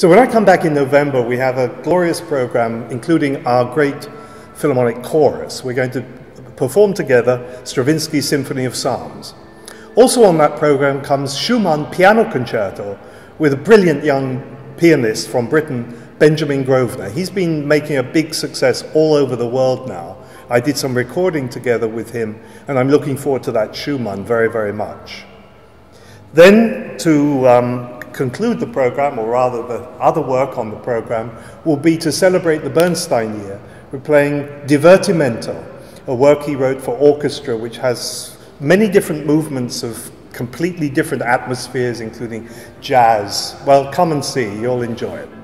So when I come back in November, we have a glorious program including our great Philharmonic chorus. We're going to perform together Stravinsky's Symphony of Psalms. Also on that program comes Schumann Piano Concerto with a brilliant young pianist from Britain, Benjamin Grosvenor. He's been making a big success all over the world now. I did some recording together with him, and I'm looking forward to that Schumann very, very much. Then, to um, conclude the program, or rather the other work on the program, will be to celebrate the Bernstein year. We're playing Divertimento, a work he wrote for orchestra which has many different movements of completely different atmospheres, including jazz. Well, come and see, you'll enjoy it.